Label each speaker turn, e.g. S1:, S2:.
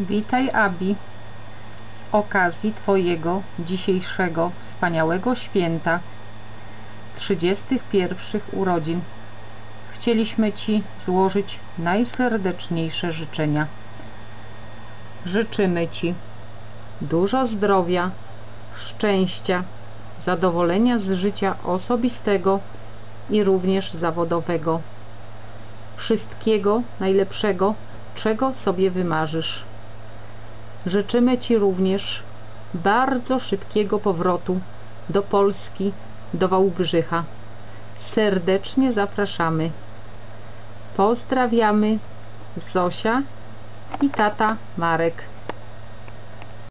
S1: Witaj Abi z okazji Twojego dzisiejszego wspaniałego święta 31 urodzin. Chcieliśmy Ci złożyć najserdeczniejsze życzenia. Życzymy Ci dużo zdrowia, szczęścia, zadowolenia z życia osobistego i również zawodowego. Wszystkiego najlepszego, czego sobie wymarzysz. Życzymy Ci również bardzo szybkiego powrotu do Polski, do Wałbrzycha. Serdecznie zapraszamy. Pozdrawiamy Zosia i tata Marek.